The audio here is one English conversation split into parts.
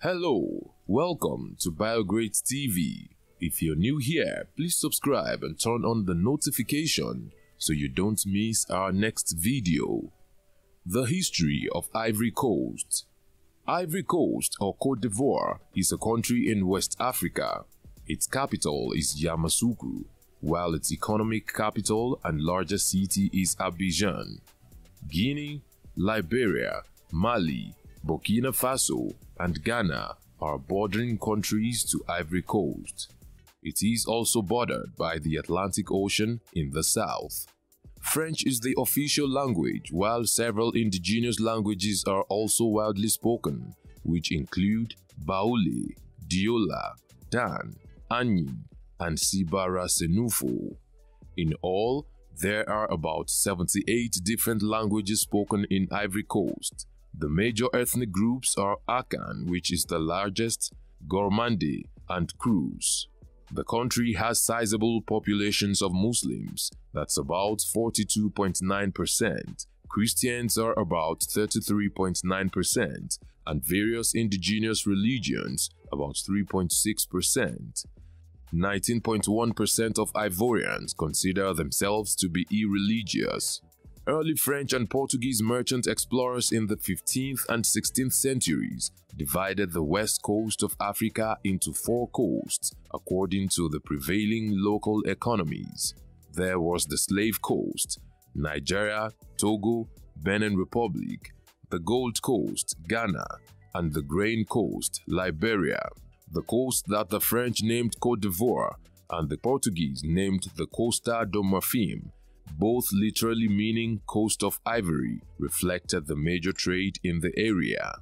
Hello, welcome to BioGreat TV. If you're new here, please subscribe and turn on the notification so you don't miss our next video. The history of Ivory Coast Ivory Coast or Cote d'Ivoire is a country in West Africa. Its capital is Yamoussoukro, while its economic capital and largest city is Abidjan. Guinea, Liberia, Mali, Burkina Faso, and Ghana are bordering countries to Ivory Coast. It is also bordered by the Atlantic Ocean in the south. French is the official language, while several indigenous languages are also widely spoken, which include Baoulé, Dioula, Dan, Anyin, and Cebaara Senufo. In all, there are about 78 different languages spoken in Ivory Coast. The major ethnic groups are Akan, which is the largest, Gur Mande, and Krous. The country has sizable populations of Muslims, that's about 42.9%, Christians are about 33.9%, and various indigenous religions about 3.6%. 19.1% of Ivorians consider themselves to be irreligious. Early French and Portuguese merchant explorers in the 15th and 16th centuries divided the west coast of Africa into four coasts according to the prevailing local economies. There was the Slave Coast, Nigeria, Togo, Benin Republic, the Gold Coast, Ghana, and the Grain Coast, Liberia. The coast that the French named Côte d'Ivoire and the Portuguese named the Costa do Marfim, both literally meaning coast of ivory, reflected the major trade in the area.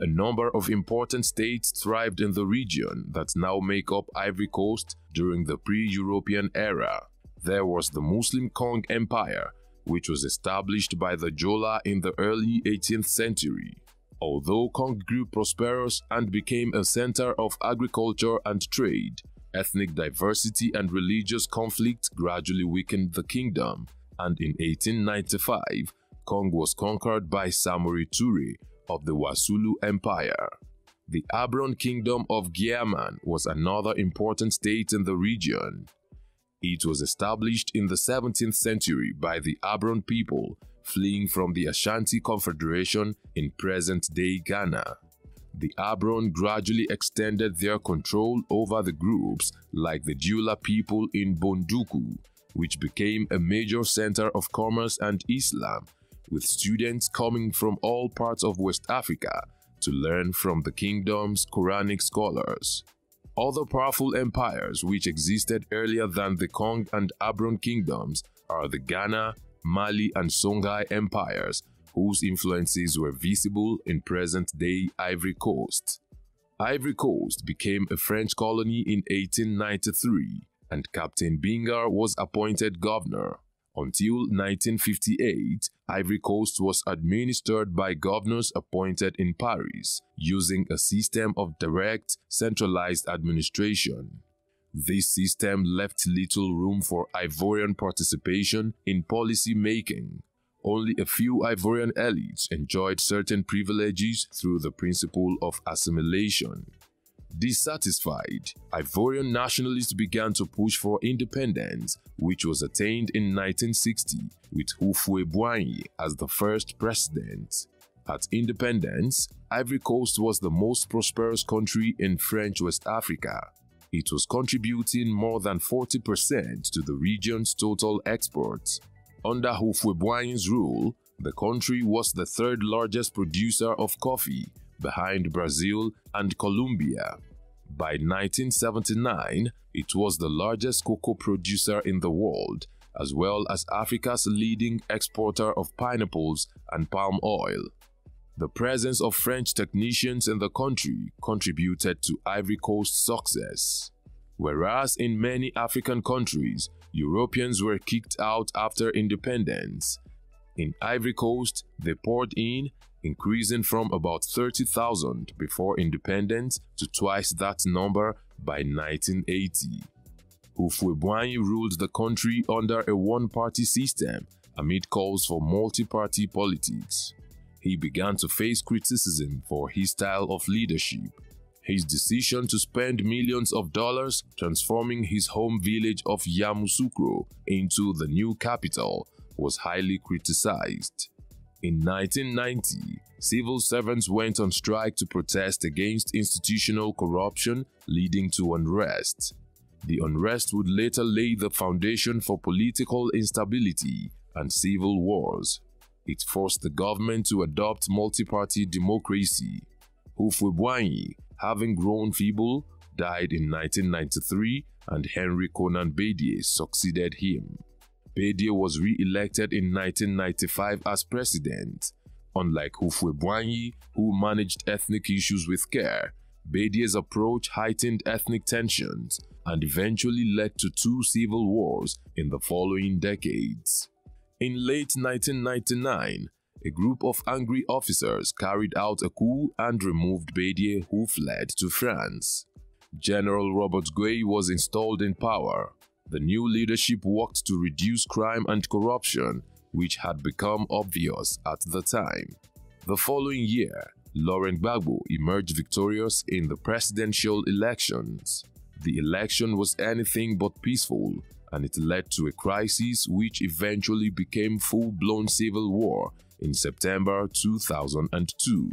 A number of important states thrived in the region that now make up Ivory Coast during the pre-European era there was the Muslim Kong Empire, which was established by the Jola in the early 18th century. Although Kong grew prosperous and became a center of agriculture and trade, ethnic diversity and religious conflict gradually weakened the kingdom, and in 1895, Kong was conquered by Samori Toure of the Wasulu Empire. The Abron Kingdom of Gyaman was another important state in the region. It was established in the 17th century by the Abron people fleeing from the Ashanti Confederation in present-day Ghana. The Abron gradually extended their control over the groups like the Dyula people in Bondoukou, which became a major center of commerce and Islam, with students coming from all parts of West Africa to learn from the kingdom's Quranic scholars. Other powerful empires which existed earlier than the Kong and Abron kingdoms are the Ghana, Mali and Songhai empires whose influences were visible in present-day Ivory Coast. Ivory Coast became a French colony in 1893 and Captain Binger was appointed governor. Until 1958, Ivory Coast was administered by governors appointed in Paris, using a system of direct, centralized administration. This system left little room for Ivorian participation in policy making. Only a few Ivorian elites enjoyed certain privileges through the principle of assimilation. Dissatisfied, Ivorian nationalists began to push for independence, which was attained in 1960 with Houphouët-Boigny as the first president. At independence, Ivory Coast was the most prosperous country in French West Africa. It was contributing more than 40% to the region's total exports. Under Houphouët-Boigny's rule, the country was the third largest producer of coffee behind Brazil and Colombia. By 1979, it was the largest cocoa producer in the world, as well as Africa's leading exporter of pineapples and palm oil. The presence of French technicians in the country contributed to Ivory Coast's success. Whereas in many African countries, Europeans were kicked out after independence, in Ivory Coast, they poured in increasing from about 30,000 before independence to twice that number by 1980. Houphouët-Boigny ruled the country under a one-party system amid calls for multi-party politics. He began to face criticism for his style of leadership. His decision to spend millions of dollars transforming his home village of Yamoussoukro into the new capital was highly criticized. In 1990, civil servants went on strike to protest against institutional corruption leading to unrest. The unrest would later lay the foundation for political instability and civil wars. It forced the government to adopt multi-party democracy. Houphouët-Boigny, having grown feeble, died in 1993 and Henri Konan Bédié succeeded him. Bédié was re-elected in 1995 as president. Unlike Houphouët-Boigny, who managed ethnic issues with care, Bédié's approach heightened ethnic tensions and eventually led to two civil wars in the following decades. In late 1999, a group of angry officers carried out a coup and removed Bédié who fled to France. General Robert Guei was installed in power, the new leadership worked to reduce crime and corruption, which had become obvious at the time. The following year, Laurent Gbagbo emerged victorious in the presidential elections. The election was anything but peaceful, and it led to a crisis which eventually became full-blown civil war in September 2002.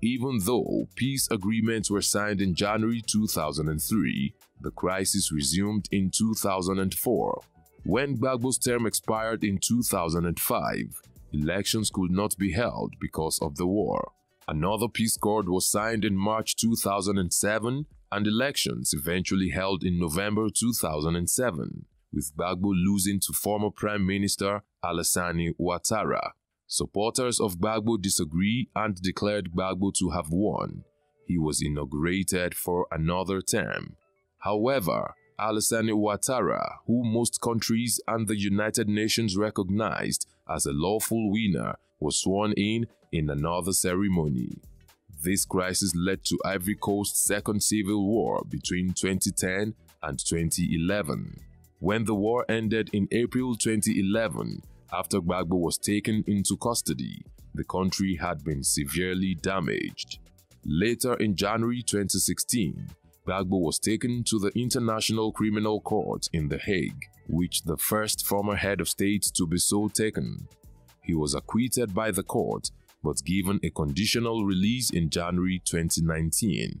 Even though peace agreements were signed in January 2003, the crisis resumed in 2004. When Gbagbo's term expired in 2005, elections could not be held because of the war. Another peace accord was signed in March 2007 and elections eventually held in November 2007, with Gbagbo losing to former Prime Minister Alassane Ouattara. Supporters of Gbagbo disagree and declared Gbagbo to have won. He was inaugurated for another term. However, Alassane Ouattara, who most countries and the United Nations recognized as a lawful winner, was sworn in in another ceremony. This crisis led to Ivory Coast's second civil war between 2010 and 2011. When the war ended in April 2011, after Gbagbo was taken into custody, the country had been severely damaged. Later in January 2016, Gbagbo was taken to the International Criminal Court in The Hague, which the first former head of state to be so taken. He was acquitted by the court but given a conditional release in January 2019.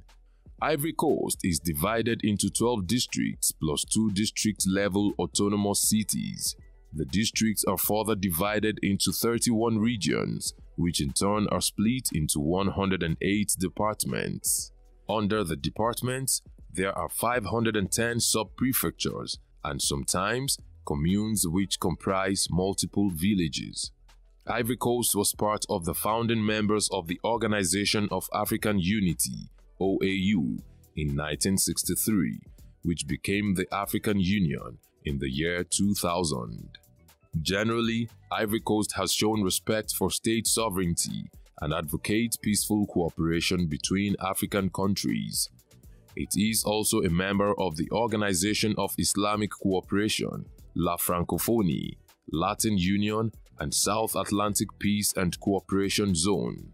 Ivory Coast is divided into 12 districts plus two district-level autonomous cities. The districts are further divided into 31 regions, which in turn are split into 108 departments. Under the departments, there are 510 sub-prefectures and sometimes communes which comprise multiple villages. Ivory Coast was part of the founding members of the Organization of African Unity OAU in 1963, which became the African Union in the year 2000. Generally, Ivory Coast has shown respect for state sovereignty and advocates peaceful cooperation between African countries. It is also a member of the Organization of Islamic Cooperation, La Francophonie, Latin Union, and South Atlantic Peace and Cooperation Zone.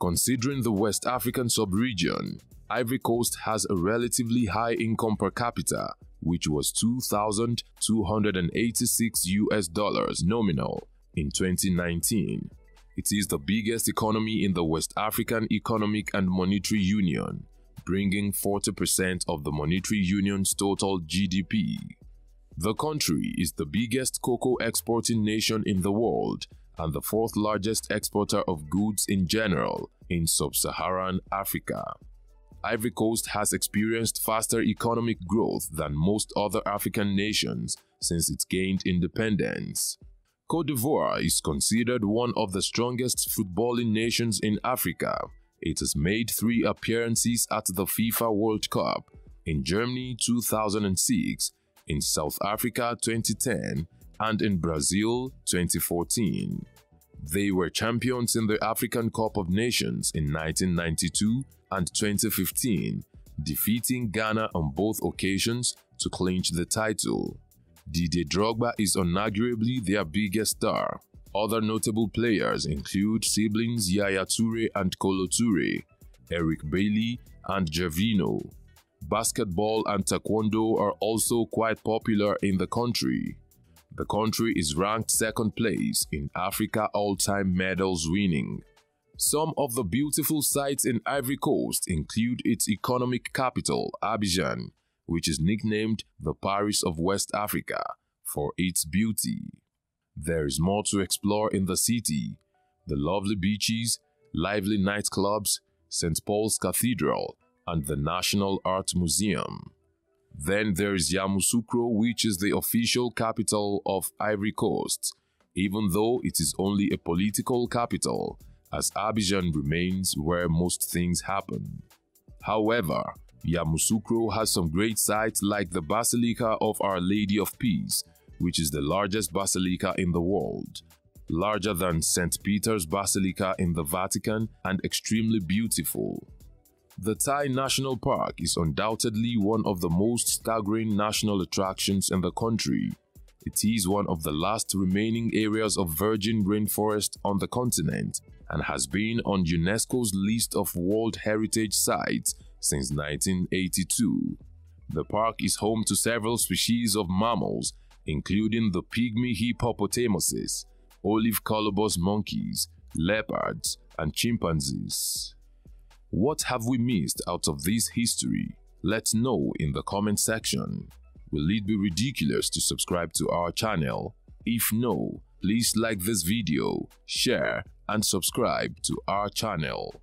Considering the West African sub-region, Ivory Coast has a relatively high income per capita, which was 2,286 US dollars nominal in 2019. It is the biggest economy in the West African Economic and Monetary Union, bringing 40% of the Monetary Union's total GDP. The country is the biggest cocoa exporting nation in the world and the fourth largest exporter of goods in general in sub-Saharan Africa. Ivory Coast has experienced faster economic growth than most other African nations since it gained independence. Cote d'Ivoire is considered one of the strongest footballing nations in Africa. It has made three appearances at the FIFA World Cup in Germany 2006, in South Africa 2010, and in Brazil 2014. They were champions in the African Cup of Nations in 1992 and 2015, defeating Ghana on both occasions to clinch the title. Didier Drogba is unarguably their biggest star. Other notable players include siblings Yaya Toure and Kolo Toure, Eric Bailly and Gervinho. Basketball and taekwondo are also quite popular in the country. The country is ranked second place in Africa all-time medals winning. Some of the beautiful sights in Ivory Coast include its economic capital, Abidjan, which is nicknamed the Paris of West Africa for its beauty. There is more to explore in the city, the lovely beaches, lively nightclubs, St. Paul's Cathedral, and the National Art Museum. Then there is Yamoussoukro, which is the official capital of Ivory Coast, even though it is only a political capital, as Abidjan remains where most things happen. However, Yamoussoukro has some great sites like the Basilica of Our Lady of Peace, which is the largest basilica in the world, larger than St. Peter's Basilica in the Vatican and extremely beautiful. The Taï National Park is undoubtedly one of the most staggering national attractions in the country. It is one of the last remaining areas of virgin rainforest on the continent and has been on UNESCO's list of World Heritage Sites since 1982. The park is home to several species of mammals, including the pygmy hippopotamuses, olive colobus monkeys, leopards, and chimpanzees. What have we missed out of this history? Let's know in the comment section. Will it be ridiculous to subscribe to our channel? If no, please like this video, share and subscribe to our channel.